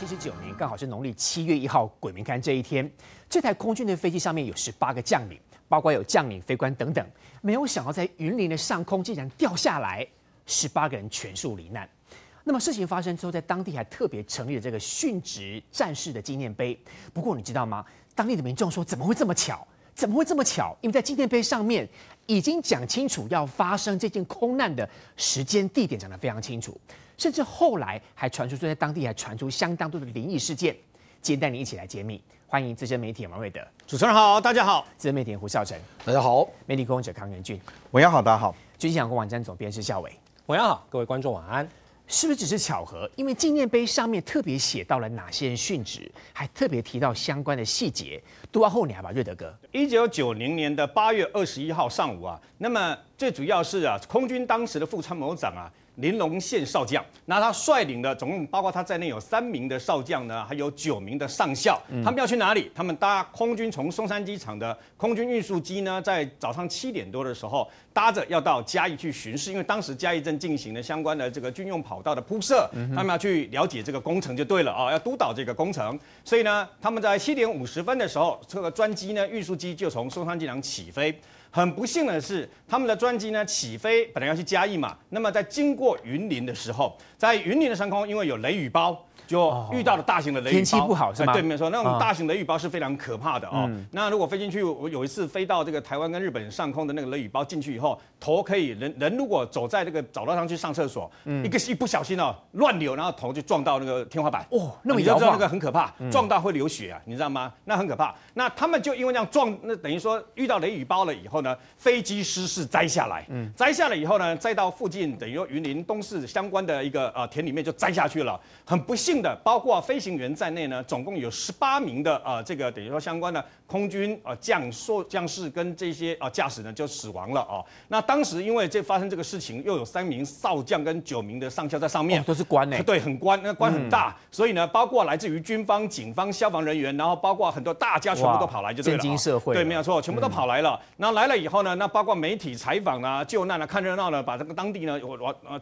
七十九年，刚好是农历七月一号鬼门开这一天，这台空军的飞机上面有十八个将领，包括有将领、飞官等等。没有想到在云林的上空竟然掉下来，十八个人全数罹难。那么事情发生之后，在当地还特别成立了这个殉职战士的纪念碑。不过你知道吗？当地的民众说，怎么会这么巧？怎么会这么巧？因为在纪念碑上面已经讲清楚要发生这件空难的时间、地点，讲得非常清楚。甚至后来还传出，说在当地还传出相当多的灵异事件。今天带你一起来揭秘，欢迎资深媒体王瑞德，主持人好，大家好；资深媒体胡孝成，大家好；媒体工作者康元俊，晚上好，大家好；军情网网站总编是孝伟，晚上好，各位观众晚安。是不是只是巧合？因为纪念碑上面特别写到了哪些人殉职，还特别提到相关的细节。读完后你还把瑞德哥，一九九零年的八月二十一号上午啊，那么最主要是啊，空军当时的副参谋长啊。林龙县少将，那他率领的总共包括他在内有三名的少将呢，还有九名的上校。他们要去哪里？他们搭空军从松山机场的空军运输机呢，在早上七点多的时候搭着要到嘉义去巡视，因为当时嘉义正进行了相关的这个军用跑道的铺设，他们要去了解这个工程就对了啊，要督导这个工程。所以呢，他们在七点五十分的时候，这个专机呢，运输机就从松山机场起飞。很不幸的是，他们的专机呢起飞本来要去嘉义嘛，那么在经过云林的时候，在云林的上空，因为有雷雨包。就遇到了大型的雷雨包，天气不好是吗？对，没错，那种大型雷雨包是非常可怕的哦。那如果飞进去，我有一次飞到这个台湾跟日本上空的那个雷雨包进去以后，头可以人人如果走在这个走道上去上厕所，一个一不小心哦乱流，然后头就撞到那个天花板，哦，那么你知道那个很可怕，撞到会流血啊，你知道吗？那很可怕。那他们就因为这样撞，那等于说遇到雷雨包了以后呢，飞机失事摘下来，摘下来以后呢，再到附近等于说云林东市相关的一个呃田里面就摘下去了。很不幸的，包括飞行员在内呢，总共有十八名的呃，这个等于说相关的空军呃将硕将士跟这些呃驾驶呢就死亡了哦。那当时因为这发生这个事情，又有三名少将跟九名的上校在上面，都是官呢，对，很官，那官很大，所以呢，包括来自于军方、警方、消防人员，然后包括很多大家全部都跑来就对了。震惊社会，对，没有错，全部都跑来了。那来了以后呢，那包括媒体采访啊、救难啊、看热闹呢，把这个当地呢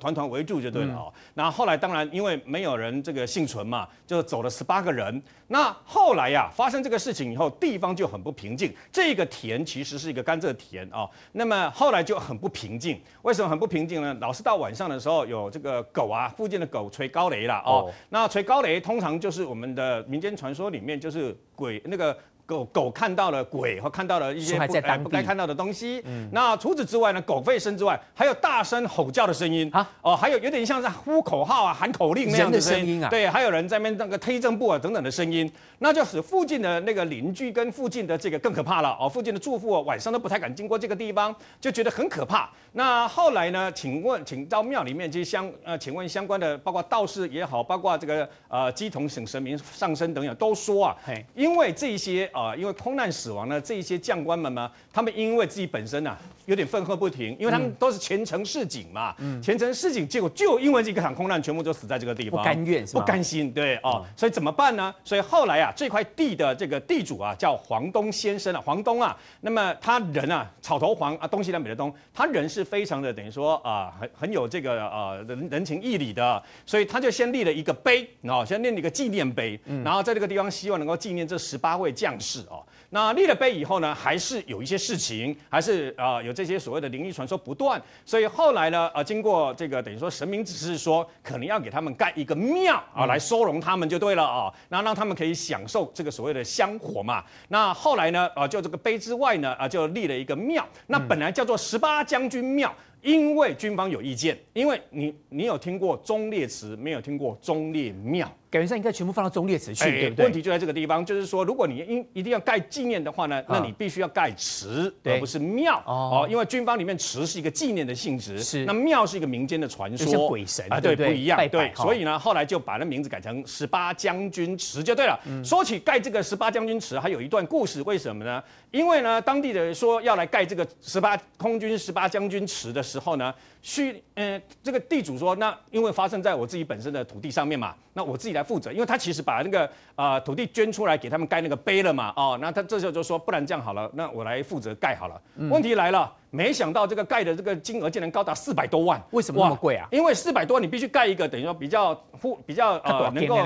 团团围住就对了哦。那后来当然因为没有人这个幸存嘛，就走了十八。个人，那后来呀，发生这个事情以后，地方就很不平静。这个田其实是一个甘蔗田啊，那么后来就很不平静。为什么很不平静呢？老是到晚上的时候，有这个狗啊，附近的狗吹高雷了哦。那吹高雷通常就是我们的民间传说里面就是鬼那个。狗狗看到了鬼和看到了一些不不该看到的东西。那除此之外呢？狗吠声之外，还有大声吼叫的声音啊！哦，还有有点像是呼口号啊、喊口令那样的声音啊。对，还有人在那那个推正步啊等等的声音，那就使附近的那个邻居跟附近的这个更可怕了哦。附近的住户晚上都不太敢经过这个地方，就觉得很可怕。那后来呢？请问，请到庙里面去相呃，请问相关的，包括道士也好，包括这个呃鸡同省神明上身等等，都说啊，因为这些。啊，因为空难死亡呢，这一些将官们呢，他们因为自己本身呢。有点愤恨不停，因为他们都是前程似锦嘛，前程似锦，结果就因为这个场空难，全部都死在这个地方，不甘愿，不甘心，对哦，所以怎么办呢？所以后来啊，这块地的这个地主啊，叫黄东先生啊，黄东啊，那么他人啊，草头黄啊，东西南北的东，他人是非常的等于说啊，很很有这个呃人人情义理的，所以他就先立了一个碑，哦，先立了一个纪念碑，然后在这个地方希望能够纪念这十八位将士哦。那立了碑以后呢，还是有一些事情，还是啊有这些所谓的灵异传说不断，所以后来呢，呃，经过这个等于说神明只是说，可能要给他们盖一个庙啊，来收容他们就对了啊，那让他们可以享受这个所谓的香火嘛。那后来呢，啊，就这个碑之外呢，啊，就立了一个庙，那本来叫做十八将军庙。因为军方有意见，因为你你有听过忠烈祠，没有听过忠烈庙，感觉上应该全部放到忠烈祠去，对不对？问题就在这个地方，就是说，如果你应一定要盖纪念的话呢，那你必须要盖祠，而不是庙哦。因为军方里面祠是一个纪念的性质，是那庙是一个民间的传说，鬼神啊，对，不一样，对。所以呢，后来就把那名字改成十八将军祠就对了。说起盖这个十八将军祠，还有一段故事，为什么呢？因为呢，当地的人说要来盖这个十八空军十八将军祠的时候呢。需呃，这个地主说，那因为发生在我自己本身的土地上面嘛，那我自己来负责，因为他其实把那个啊土地捐出来给他们盖那个碑了嘛，哦，那他这时候就说，不然这样好了，那我来负责盖好了。问题来了，没想到这个盖的这个金额竟然高达四百多万，为什么那么贵啊？因为四百多，你必须盖一个等于说比较富、比较呃能够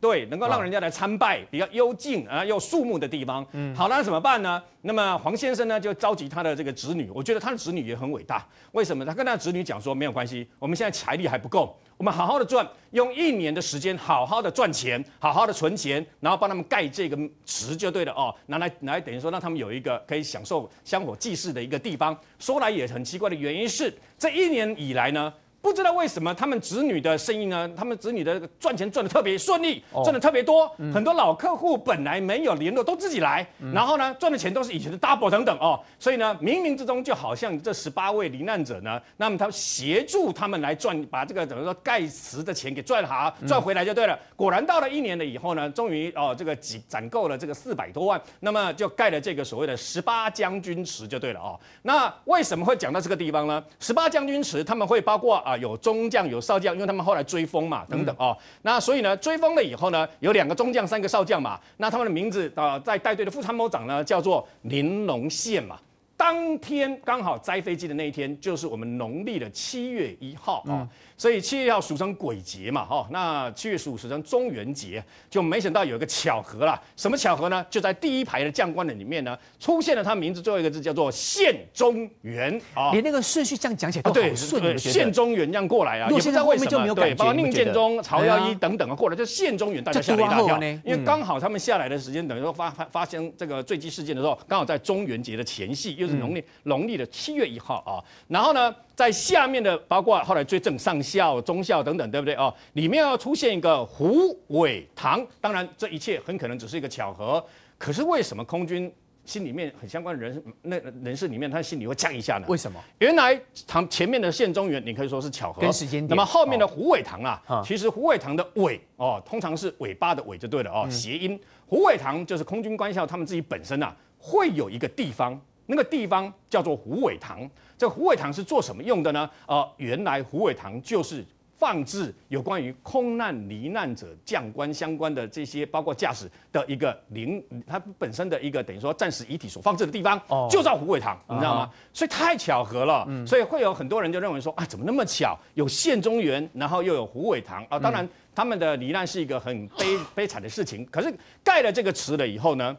对能够让人家来参拜、比较幽静啊又肃穆的地方。嗯，好，那怎么办呢？那么黄先生呢就召集他的这个侄女，我觉得他的侄女也很伟大。为什么？他跟他的侄女讲说，没有关系，我们现在财力还不够。我们好好的赚，用一年的时间好好的赚钱，好好的存钱，然后帮他们盖这个池就对了哦，拿来拿来等于说让他们有一个可以享受香火祭祀的一个地方。说来也很奇怪的原因是，这一年以来呢。不知道为什么他们子女的生意呢？他们子女的赚钱赚的特别顺利，赚的特别多。很多老客户本来没有联络，都自己来，然后呢赚的钱都是以前的 double 等等哦。所以呢，冥冥之中就好像这十八位罹难者呢，那么他协助他们来赚，把这个怎么说盖茨的钱给赚好，赚回来就对了。果然到了一年了以后呢，终于哦这个几攒够了这个四百多万，那么就盖了这个所谓的十八将军池就对了哦。那为什么会讲到这个地方呢？十八将军池他们会包括啊。有中将有少将，因为他们后来追封嘛，等等哦。那所以呢，追封了以后呢，有两个中将，三个少将嘛。那他们的名字啊，在带队的副参谋长呢，叫做林龙宪嘛。当天刚好摘飞机的那一天，就是我们农历的七月一号啊。所以七月号俗称鬼节嘛，哈，那七月十五俗称中元节，就没想到有一个巧合啦。什么巧合呢？就在第一排的将官的里面呢，出现了他名字最后一个字叫做宪中元啊，连那个顺序这样讲起来都好顺，宪中元这样过来啊，也不知道为什么，对，包括宁建中、曹耀一等等啊过来，就宪中元，大家吓了一大跳，因为刚好他们下来的时间，等于说发发发生这个坠机事件的时候，刚好在中元节的前夕，又是农历农历的七月一号啊，然后呢？在下面的包括后来追正上校、中校等等，对不对哦？里面要出现一个胡伟堂，当然这一切很可能只是一个巧合。可是为什么空军心里面很相关的人那人士里面，他心里会降一下呢？为什么？原来堂前面的县中原，你可以说是巧合，跟时间点。那么后面的虎尾堂啊，其实虎尾堂的尾哦，通常是尾巴的尾就对了哦，谐音。虎尾堂就是空军官校他们自己本身啊，会有一个地方。那个地方叫做虎尾堂，这虎尾堂是做什么用的呢？呃，原来虎尾堂就是放置有关于空难罹难者将官相关的这些，包括驾驶的一个灵，它本身的一个等于说战时遗体所放置的地方，就叫虎尾堂，你知道吗？所以太巧合了，所以会有很多人就认为说，啊，怎么那么巧，有县中原，然后又有虎尾堂啊？当然，他们的罹难是一个很悲悲惨的事情，可是盖了这个词了以后呢？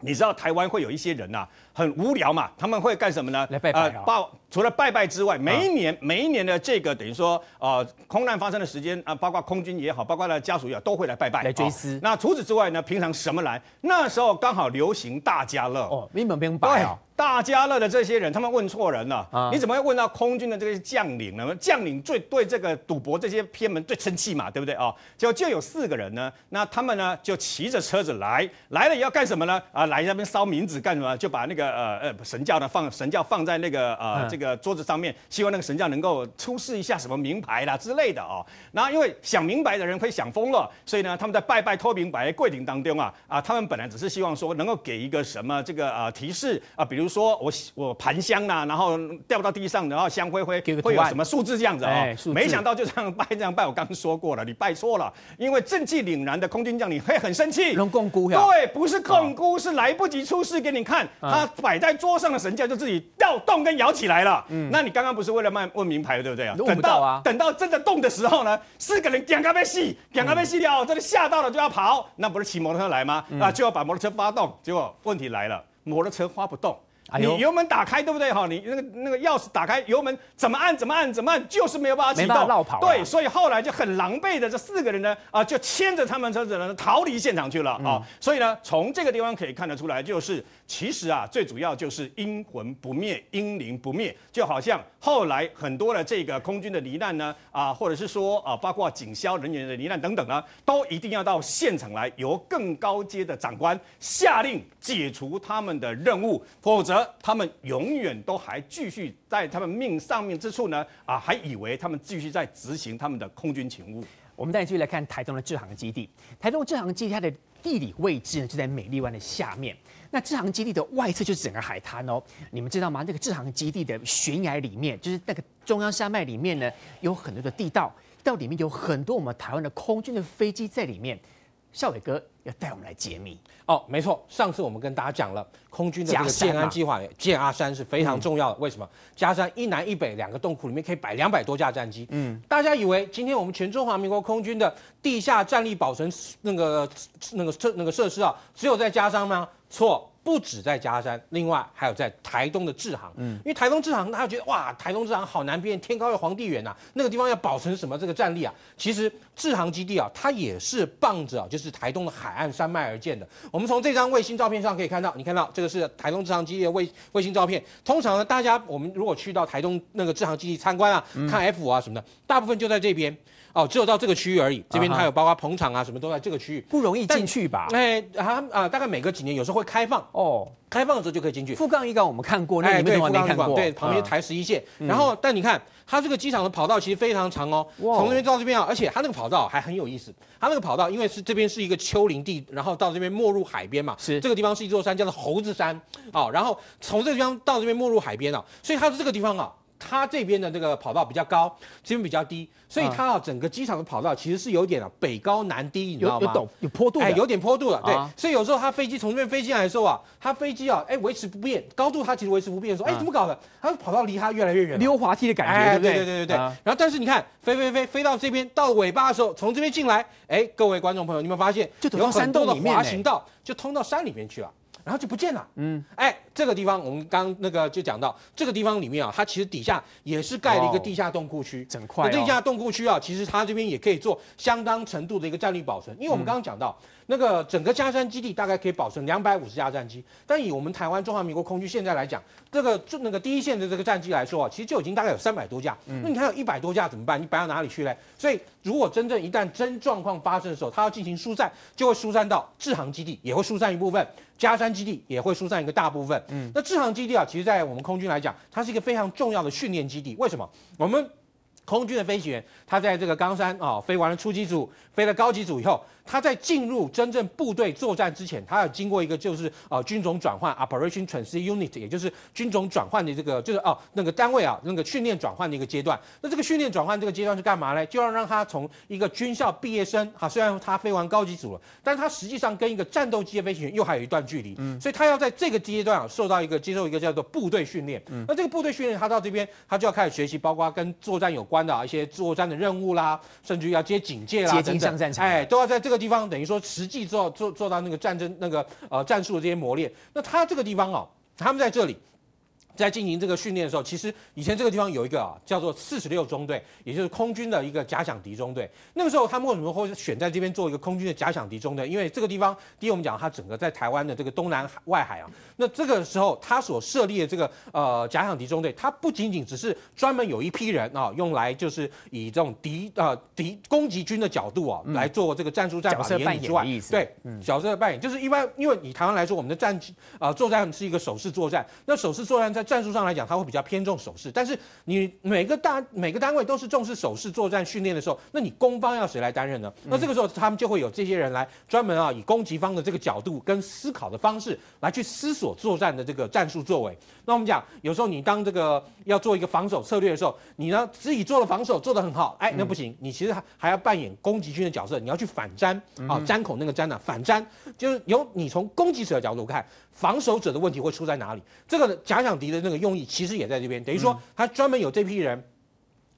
你知道台湾会有一些人呐，很无聊嘛，他们会干什么呢？来拜拜报除了拜拜之外，每一年每一年的这个等于说，呃，空难发生的时间啊，包括空军也好，包括他的家属也好，都会来拜拜来追思。那除此之外呢，平常什么来？那时候刚好流行大家乐哦，你们不用拜啊。大家乐的这些人，他们问错人了。啊你怎么会问到空军的这些将领呢？将领最对这个赌博这些偏门最生气嘛，对不对啊？就就有四个人呢，那他们呢就骑着车子来，来了也要干什么呢？啊，来那边烧冥纸干什么？就把那个呃呃神教呢放神教放在那个呃这个桌子上面，希望那个神教能够出示一下什么名牌啦之类的哦。然后因为想明白的人会想疯了，所以呢他们在拜拜托明白跪顶当中啊啊，他们本来只是希望说能够给一个什么这个呃提示啊，比如。说我我盘香呐，然后掉到地上，然后香灰灰会有什么数字这样子啊？没想到就这样拜这样拜，我刚刚说过了，你拜错了，因为正气凛然的空军将领会很生气。对，不是共估，是来不及出示给你看，他摆在桌上的神教就自己调动跟摇起来了。嗯，那你刚刚不是为了卖问名牌对不对啊？等到啊，等到真的动的时候呢，四个人两个被戏，两个被戏掉，真的吓到了就要跑，那不是骑摩托车来吗？啊，就要把摩托车发动，结果问题来了，摩托车发不动。你油门打开对不对哈？你那个那个钥匙打开，油门怎么按怎么按怎么按，就是没有办法启动，绕跑。对，所以后来就很狼狈的这四个人呢，啊，就牵着他们车子呢逃离现场去了啊。所以呢，从这个地方可以看得出来，就是其实啊，最主要就是阴魂不灭，阴灵不灭，就好像后来很多的这个空军的罹难呢，啊，或者是说啊，包括警消人员的罹难等等呢，都一定要到现场来，由更高阶的长官下令解除他们的任务，否则。而他们永远都还继续在他们命上面之处呢，啊，还以为他们继续在执行他们的空军勤务。我们再继续来看台东的制航基地。台东制航基地它的地理位置呢，就在美丽湾的下面。那制航基地的外侧就是整个海滩哦。你们知道吗？那个制航基地的悬崖里面，就是那个中央山脉里面呢，有很多的地道，地道里面有很多我们台湾的空军的飞机在里面。孝伟哥要带我们来解密。哦，没错，上次我们跟大家讲了空军的这个建安计划，建阿山是非常重要的。为什么？加山一南一北两个洞窟里面可以摆两百多架战机。嗯，大家以为今天我们全中华民国空军的地下战力保存那个那个设那个设施啊，只有在加山吗？错。不止在嘉山，另外还有在台东的志航，嗯，因为台东志航，大家觉得哇，台东志航好难辨，天高又皇帝远呐，那个地方要保存什么这个战力啊？其实志航基地啊，它也是傍着啊，就是台东的海岸山脉而建的。我们从这张卫星照片上可以看到，你看到这个是台东志航基地的卫卫星照片。通常呢，大家我们如果去到台东那个志航基地参观啊，看 F 五啊什么的，大部分就在这边。哦，只有到这个区域而已。这边它有包括捧场啊，什么都在这个区域，不容易进去吧？哎，啊啊，大概每隔几年有时候会开放哦，开放的时候就可以进去。富冈一港我们看过，那对富冈一港对旁边台十一线。然后，但你看它这个机场的跑道其实非常长哦，从那边到这边啊，而且它那个跑道还很有意思。它那个跑道因为是这边是一个丘陵地，然后到这边没入海边嘛，是这个地方是一座山叫做猴子山啊，然后从这个地方到这边没入海边啊，所以它是这个地方啊。它这边的这个跑道比较高，这边比较低，所以它啊整个机场的跑道其实是有点啊北高南低，你知道吗？有有坡度，哎，有点坡度了，对。所以有时候它飞机从这边飞进来的时候啊，它飞机啊，哎维持不变，高度它其实维持不变，说哎怎么搞的？它跑道离它越来越远，溜滑梯的感觉，对对对对对。然后但是你看飞飞飞飞到这边到尾巴的时候，从这边进来，哎各位观众朋友，你们发现有很多的滑行道就通到山里面去了。然后就不见了。嗯，哎，这个地方我们刚那个就讲到，这个地方里面啊，它其实底下也是盖了一个地下洞库区，整块。地下洞库区啊，其实它这边也可以做相当程度的一个战略保存，因为我们刚刚讲到。那个整个加山基地大概可以保存两百五十架战机，但以我们台湾中华民国空军现在来讲，这个就那个第一线的这个战机来说啊，其实就已经大概有三百多架。那你还有一百多架怎么办？你摆到哪里去嘞？所以如果真正一旦真状况发生的时候，它要进行疏散，就会疏散到制航基地，也会疏散一部分；加山基地也会疏散一个大部分。嗯，那制航基地啊，其实在我们空军来讲，它是一个非常重要的训练基地。为什么？我们空军的飞行员，他在这个冈山啊，飞完了初级组，飞了高级组以后。他在进入真正部队作战之前，他要经过一个就是呃军种转换 （operation transition unit），也就是军种转换的这个就是哦那个单位啊那个训练转换的一个阶段。那这个训练转换这个阶段是干嘛呢？就要让他从一个军校毕业生哈，虽然他飞完高级组了，但他实际上跟一个战斗机的飞行员又还有一段距离，嗯，所以他要在这个阶段啊受到一个接受一个叫做部队训练。嗯，那这个部队训练，他到这边他就要开始学习，包括跟作战有关的一些作战的任务啦，甚至要接警戒啦等等，哎，都要在这个地方等于说。实际做做做到那个战争那个呃战术的这些磨练，那他这个地方哦，他们在这里。在进行这个训练的时候，其实以前这个地方有一个啊，叫做四十六中队，也就是空军的一个假想敌中队。那个时候他们为什么会选在这边做一个空军的假想敌中队？因为这个地方，第一我们讲它整个在台湾的这个东南外海啊，那这个时候他所设立的这个呃假想敌中队，它不仅仅只是专门有一批人啊，用来就是以这种敌呃敌攻击军的角度啊来做这个战术战法演练之外，对，角色扮演就是一般，因为以台湾来说，我们的战啊作战是一个手势作战，那手势作战在战术上来讲，他会比较偏重手势，但是你每个大每个单位都是重视手势作战训练的时候，那你攻方要谁来担任呢？那这个时候他们就会有这些人来专门啊，以攻击方的这个角度跟思考的方式来去思索作战的这个战术作为。那我们讲，有时候你当这个要做一个防守策略的时候，你呢自己做了防守做得很好，哎，那不行，你其实还还要扮演攻击军的角色，你要去反粘啊，粘口那个粘呢，反粘就是由你从攻击者的角度看。防守者的问题会出在哪里？这个假想敌的那个用意其实也在这边，等于说他专门有这批人。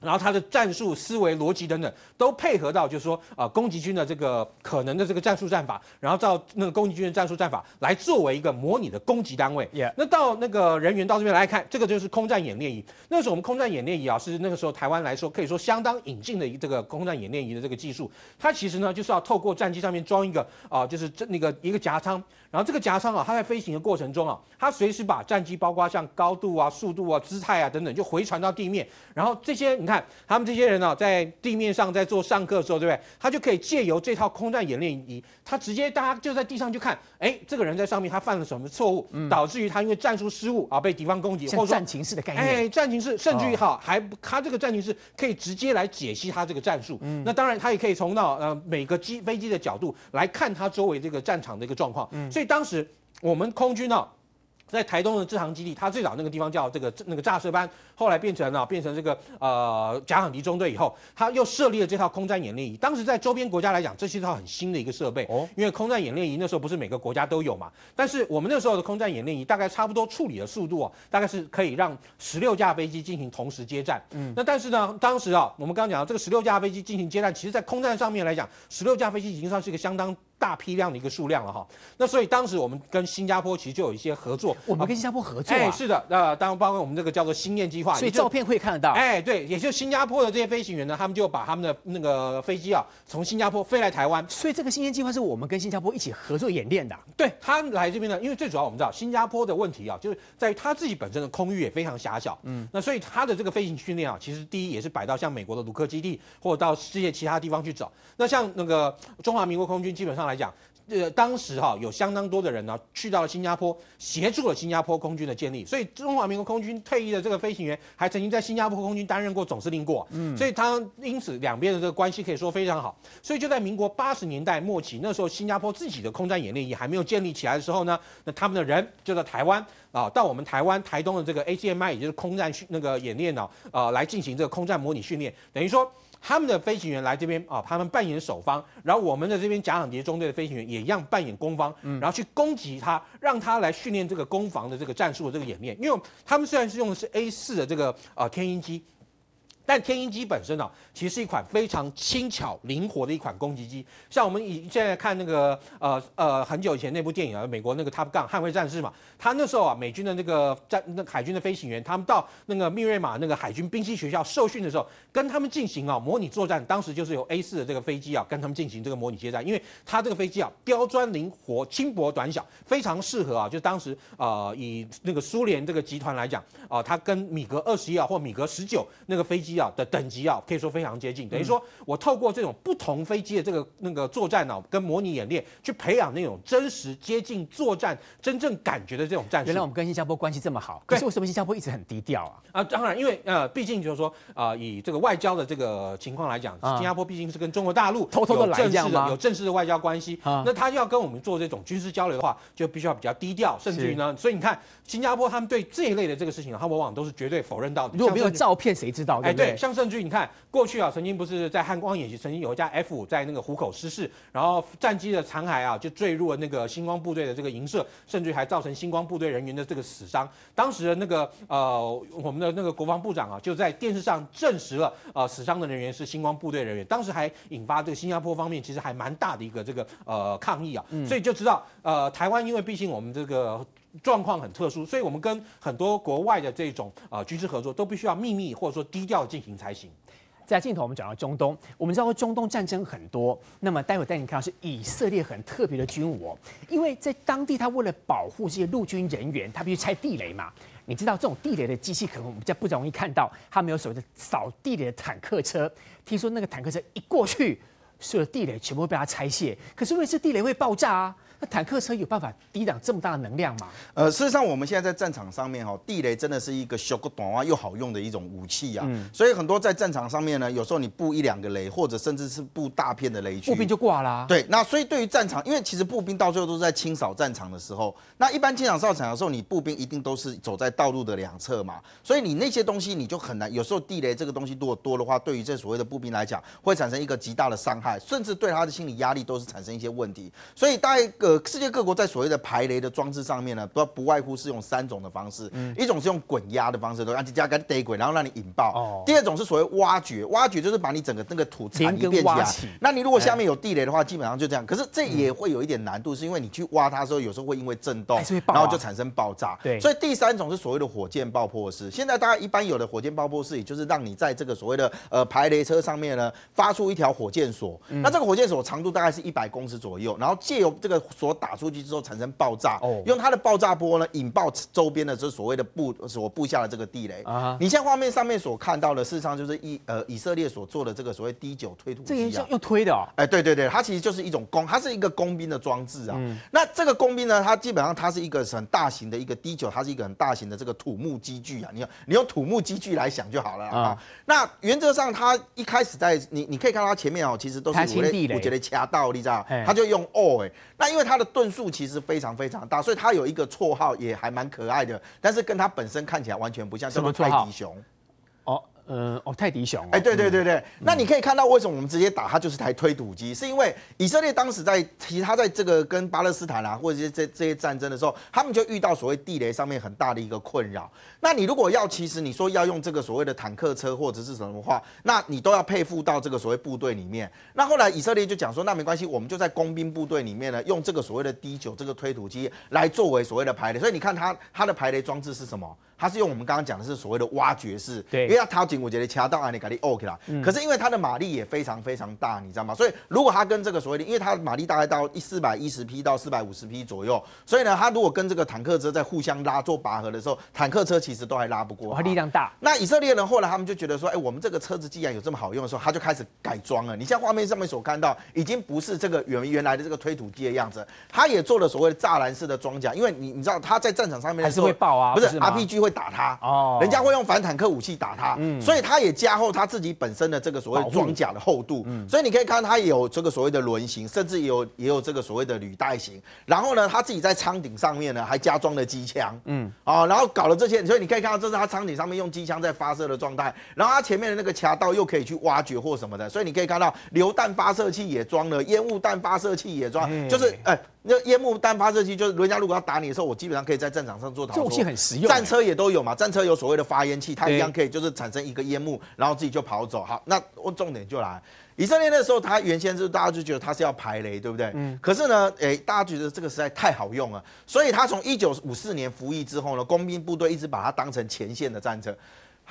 然后他的战术思维逻辑等等都配合到，就是说啊，攻击军的这个可能的这个战术战法，然后照那个攻击军的战术战法来作为一个模拟的攻击单位。那到那个人员到这边来看，这个就是空战演练仪。那时候我们空战演练仪啊，是那个时候台湾来说可以说相当引进的这个空战演练仪的这个技术。它其实呢就是要透过战机上面装一个啊，就是这那个一个夹舱，然后这个夹舱啊，它在飞行的过程中啊，它随时把战机包括像高度啊、速度啊、姿态啊等等就回传到地面，然后这些你看。他们这些人呢，在地面上在做上课的时候，对不对？他就可以借由这套空战演练仪，他直接大家就在地上就看，哎，这个人在上面他犯了什么错误，导致于他因为战术失误啊被敌方攻击，或者战情式的概念，哎，战情式，甚至于哈还他这个战情式可以直接来解析他这个战术。那当然他也可以从到呃每个机飞机的角度来看他周围这个战场的一个状况。所以当时我们空军呢。在台东的制航基地，它最早那个地方叫这个那个炸射班，后来变成了变成这个呃假想敌中队以后，它又设立了这套空战演练仪。当时在周边国家来讲，这是一套很新的一个设备哦，因为空战演练仪那时候不是每个国家都有嘛。但是我们那时候的空战演练仪大概差不多处理的速度啊，大概是可以让十六架飞机进行同时接战。嗯，那但是呢，当时啊，我们刚刚讲到这个十六架飞机进行接战，其实在空战上面来讲，十六架飞机已经算是一个相当。大批量的一个数量了哈，那所以当时我们跟新加坡其实就有一些合作，我们跟新加坡合作，哎，是的，那当然包括我们这个叫做星链计划，所以照片会看得到，哎，对，也就新加坡的这些飞行员呢，他们就把他们的那个飞机啊，从新加坡飞来台湾，所以这个星链计划是我们跟新加坡一起合作演练的，对他来这边呢，因为最主要我们知道新加坡的问题啊，就是在于他自己本身的空域也非常狭小，嗯，那所以他的这个飞行训练啊，其实第一也是摆到像美国的卢克基地或者到世界其他地方去找，那像那个中华民国空军基本上来讲。呃，当时哈有相当多的人呢，去到了新加坡，协助了新加坡空军的建立。所以中华民国空军退役的这个飞行员，还曾经在新加坡空军担任过总司令过。嗯，所以他因此两边的这个关系可以说非常好。所以就在民国八十年代末期，那时候新加坡自己的空战演练也还没有建立起来的时候呢，那他们的人就在台湾啊，到我们台湾台东的这个 ACMI，也就是空战训那个演练呢，呃，来进行这个空战模拟训练，等于说。他们的飞行员来这边啊，他们扮演守方，然后我们的这边假想敌中队的飞行员也一样扮演攻方，然后去攻击他，让他来训练这个攻防的这个战术的这个演练。因为他们虽然是用的是 A 四的这个呃天鹰机。但天鹰机本身呢，其实是一款非常轻巧灵活的一款攻击机。像我们以现在看那个呃呃很久以前那部电影啊，美国那个 Top Gun 捍卫战士嘛，他那时候啊，美军的那个战那海军的飞行员，他们到那个密瑞马那个海军兵器学校受训的时候，跟他们进行啊模拟作战，当时就是有 A 四的这个飞机啊，跟他们进行这个模拟接战，因为它这个飞机啊刁钻灵活、轻薄短小，非常适合啊，就当时啊以那个苏联这个集团来讲啊，它跟米格二十一啊或米格十九那个飞机啊。的等级啊，可以说非常接近。等于说我透过这种不同飞机的这个那个作战呢，跟模拟演练，去培养那种真实接近作战真正感觉的这种战术。原来我们跟新加坡关系这么好，可是为什么新加坡一直很低调啊？啊，当然，因为呃，毕竟就是说啊，以这个外交的这个情况来讲，新加坡毕竟是跟中国大陆偷偷的来这样有正式的外交关系。那他要跟我们做这种军事交流的话，就必须要比较低调，甚至于呢，所以你看新加坡他们对这一类的这个事情，他往往都是绝对否认到的。如果没有照片，谁知道？哎，对。像甚至你看，过去啊，曾经不是在汉光演习，曾经有一架 F 五在那个虎口失事，然后战机的残骸啊，就坠入了那个星光部队的这个营舍，甚至还造成星光部队人员的这个死伤。当时的那个呃，我们的那个国防部长啊，就在电视上证实了，呃，死伤的人员是星光部队人员。当时还引发这个新加坡方面其实还蛮大的一个这个呃抗议啊，所以就知道呃，台湾因为毕竟我们这个。状况很特殊，所以我们跟很多国外的这种呃军事合作都必须要秘密或者说低调进行才行。在镜头我们讲到中东，我们知道中东战争很多，那么待会带你看到是以色列很特别的军武，哦，因为在当地他为了保护这些陆军人员，他必须拆地雷嘛。你知道这种地雷的机器可能我们比较不容易看到，他们有所谓的扫地雷的坦克车，听说那个坦克车一过去，所有地雷全部被它拆卸，可是问题是地雷会爆炸啊。那坦克车有办法抵挡这么大的能量吗？呃，事实上，我们现在在战场上面哈，地雷真的是一个小个短啊又好用的一种武器啊。嗯。所以很多在战场上面呢，有时候你布一两个雷，或者甚至是布大片的雷区，步兵就挂啦。对。那所以对于战场，因为其实步兵到最后都是在清扫战场的时候，那一般清扫战场的时候，你步兵一定都是走在道路的两侧嘛，所以你那些东西你就很难。有时候地雷这个东西如果多的话，对于这所谓的步兵来讲，会产生一个极大的伤害，甚至对他的心理压力都是产生一些问题。所以大概呃，世界各国在所谓的排雷的装置上面呢，不不外乎是用三种的方式，一种是用滚压的方式，都让加个逮滚，然后让你引爆。第二种是所谓挖掘，挖掘就是把你整个那个土铲一遍起来。那你如果下面有地雷的话，基本上就这样。可是这也会有一点难度，是因为你去挖它的时候，有时候会因为震动，然后就产生爆炸。对，所以第三种是所谓的火箭爆破式。现在大家一般有的火箭爆破式，也就是让你在这个所谓的呃排雷车上面呢，发出一条火箭索。那这个火箭索长度大概是一百公尺左右，然后借由这个索打出去之后产生。爆炸，用它的爆炸波呢引爆周边的这所谓的布所布下的这个地雷。啊，你现在画面上面所看到的，事实上就是以呃以色列所做的这个所谓 D 九推土机啊，用推的哦。哎，对对对，它其实就是一种工，它是一个工兵的装置啊。那这个工兵呢，它基本上它是一个很大型的一个 D 九，它是一个很大型的这个土木机具啊。你用你用土木机具来想就好了啊。那原则上它一开始在你你可以看到它前面哦，其实都。是我觉得掐到，你知道嘿，他就用哦，哎，那因为它的吨数其实非常非常大，所以它有一个绰号也还蛮可爱的，但是跟它本身看起来完全不像，叫做什么泰迪熊。哦，呃，哦，泰迪熊哦，哎，对对对对，那你可以看到为什么我们直接打它就是台推土机，是因为以色列当时在其他在这个跟巴勒斯坦啊，或者是这这些战争的时候，他们就遇到所谓地雷上面很大的一个困扰。那你如果要，其实你说要用这个所谓的坦克车或者是什么话，那你都要配附到这个所谓部队里面。那后来以色列就讲说，那没关系，我们就在工兵部队里面呢，用这个所谓的 D 九这个推土机来作为所谓的排雷。所以你看它它的排雷装置是什么？它是用我们刚刚讲的是所谓的挖掘式，对因为它掏紧，我觉得掐到啊，你赶紧 OK 啦。可是因为它的马力也非常非常大，你知道吗？所以如果它跟这个所谓的，因为它的马力大概到一四百一十匹到四百五十匹左右，所以呢，它如果跟这个坦克车在互相拉做拔河的时候，坦克车其实都还拉不过。力量大，那以色列人后来他们就觉得说，哎、我们这个车子既然有这么好用的时候，他就开始改装了。你像画面上面所看到，已经不是这个原原来的这个推土机的样子，他也做了所谓的栅栏式的装甲，因为你你知道他在战场上面还是会爆啊不是是 RPG 会打他。哦。人家会用反坦克武器打他，所以他也加厚他自己本身的这个所谓装甲的厚度，嗯。所以你可以看到他也有这个所谓的轮型，甚至也有也有这个所谓的履带型，然后呢，他自己在舱顶上面呢还加装了机枪，嗯，哦，然后搞了这些，所以你可以看到这是他舱顶上面用机枪在发射的状态，然后他前面的那个卡道又可以去挖掘或什么的，所以你可以看到榴弹发射器也装了，烟雾弹发射器也装，哎就是哎。那烟幕弹发射器就是人家如果要打你的时候，我基本上可以在战场上做逃脱。这武器很实用战车也都有嘛，战车有所谓的发烟器，它一样可以就是产生一个烟幕，然后自己就跑走。好，那我重点就来，以色列那时候他原先就是大家就觉得他是要排雷，对不对？嗯。可是呢，诶、大家觉得这个实在太好用了，所以他从一九五四年服役之后呢，工兵部队一直把它当成前线的战车。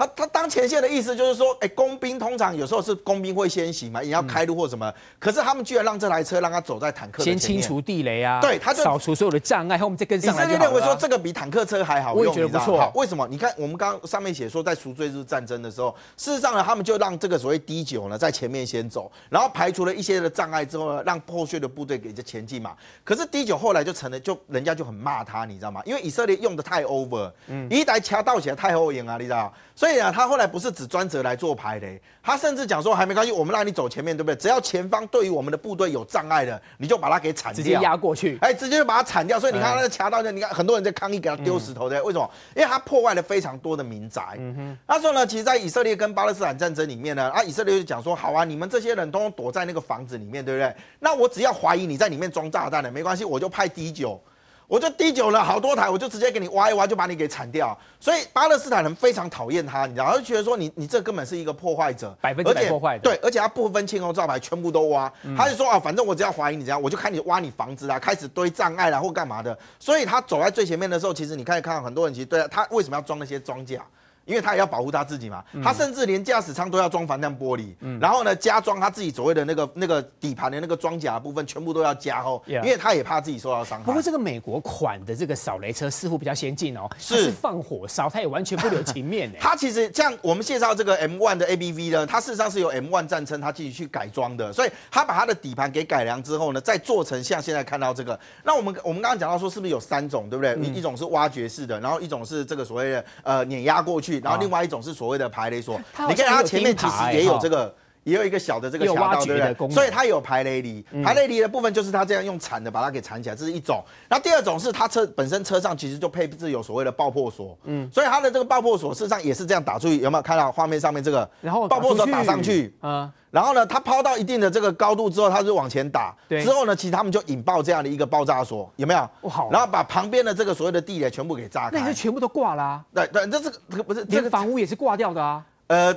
他他当前线的意思就是说，哎、工兵通常有时候是工兵会先行嘛，也要开路或什么，可是他们居然让这台车让他走在坦克先清除地雷啊，对他就扫除所有的障碍，后我们再跟上来就色列认为。说这个比坦克车还好我用，也觉得不错为什么？你看我们刚刚上面写说，在赎罪日战争的时候，事实上呢，他们就让这个所谓 D 九呢在前面先走，然后排除了一些的障碍之后呢，让后续的部队给这前进嘛。可是 D 九后来就成了，就人家就很骂他，你知道吗？因为以色列用的太 over，嗯，一台掐到起来太后赢啊，你知道？所以呢，他后来不是只专责来做排雷，他甚至讲说还没关系，我们让你走前面，对不对？只要前方对于我们的部队有障碍的，你就把它给铲掉，直接压过去。哎，直接就把它铲掉。所以你看哎那个卡到那，你看很多人在抗议，给他丢石头的，为什么？因为他破坏了非常多的民宅。嗯那时候呢，其实，在以色列跟巴勒斯坦战争里面呢，啊，以色列就讲说，好啊，你们这些人都躲在那个房子里面，对不对？那我只要怀疑你在里面装炸弹的，没关系，我就派 D 九。我就 D 九了好多台，我就直接给你挖一挖，就把你给铲掉。所以巴勒斯坦人非常讨厌他，你知道，他就觉得说你你这根本是一个破坏者，百分之百破坏的对，而且他不分青红皂白，全部都挖。他就说啊，反正我只要怀疑你这样，我就开始挖你房子啊，开始堆障碍啦或干嘛的。所以他走在最前面的时候，其实你可以看到很多人其实对他为什么要装那些装甲？因为他也要保护他自己嘛，他甚至连驾驶舱都要装防弹玻璃，然后呢加装他自己所谓的那个那个底盘的那个装甲部分，全部都要加哦，因为他也怕自己受到伤害。不过这个美国款的这个扫雷车似乎比较先进哦，是是放火烧，它也完全不留情面呢。它其实像我们介绍这个 M1 的 ABV 呢，它事实上是由 M1 战车它自己去改装的，所以它把它的底盘给改良之后呢，再做成像现在看到这个。那我们我们刚刚讲到说，是不是有三种，对不对？一、一种是挖掘式的，然后一种是这个所谓的呃碾压过去，然后另外一种是所谓的排雷索。它好像你看它前面其实也有欸这个。也有一个小的这个也有挖夹道，对不对所以它有排雷犁，排雷犁的部分就是它这样用铲的把它给铲起来，这是一种。然后第二种是它车本身车上其实就配置有所谓的爆破锁，嗯，所以它的这个爆破锁事实上也是这样打出去，有没有看到画面上面这个？然后爆破锁打上去，啊，然后呢，它抛到一定的这个高度之后，它就往前打。对之后呢，其实他们就引爆这样的一个爆炸锁，有没有？哇好然后把旁边的这个所谓的地雷全部给炸开那你就。全部都挂啦、对对，这这个这个不是这连个房屋也是挂掉的啊。呃。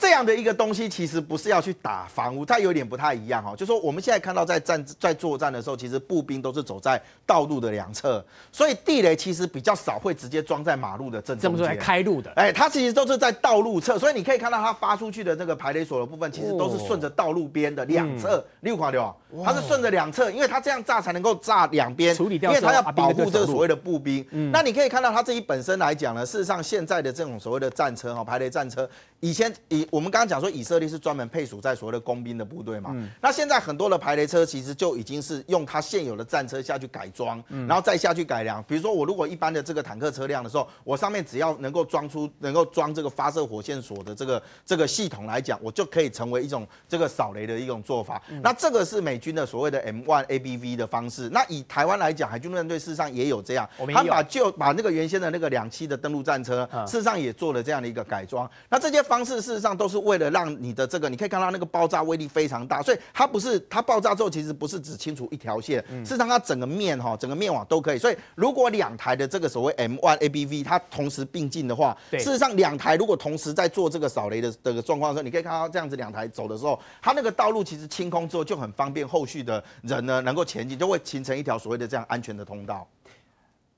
这样的一个东西其实不是要去打房屋，它有点不太一样哈。就说我们现在看到在战在作战的时候，其实步兵都是走在道路的两侧，所以地雷其实比较少会直接装在马路的正中间。这么说来开路的，哎，它其实都是在道路侧，所以你可以看到它发出去的那个排雷索的部分，其实都是顺着道路边的两侧。六款六，它是顺着两侧，因为它这样炸才能够炸两边，处理掉因为它要保护这个所谓的步兵。那你可以看到它自己本身来讲呢，事实上现在的这种所谓的战车哈，排雷战车，以前以我们刚刚讲说以色列是专门配属在所谓的工兵的部队嘛，那现在很多的排雷车其实就已经是用它现有的战车下去改装，然后再下去改良。比如说我如果一般的这个坦克车辆的时候，我上面只要能够装出能够装这个发射火箭索的这个这个系统来讲，我就可以成为一种这个扫雷的一种做法。那这个是美军的所谓的 M1 ABV 的方式。那以台湾来讲，海军陆战队事实上也有这样，他把就把那个原先的那个两栖的登陆战车，事实上也做了这样的一个改装。那这些方式事实上都是为了让你的这个，你可以看到那个爆炸威力非常大，所以它不是它爆炸之后其实不是只清除一条线，事实上它整个面哈整个面网都可以。所以如果两台的这个所谓 M1 ABV 它同时并进的话，事实上两台如果同时在做这个扫雷的这个状况的时候，你可以看到这样子两台走的时候，它那个道路其实清空之后就很方便后续的人呢能够前进，就会形成一条所谓的这样安全的通道。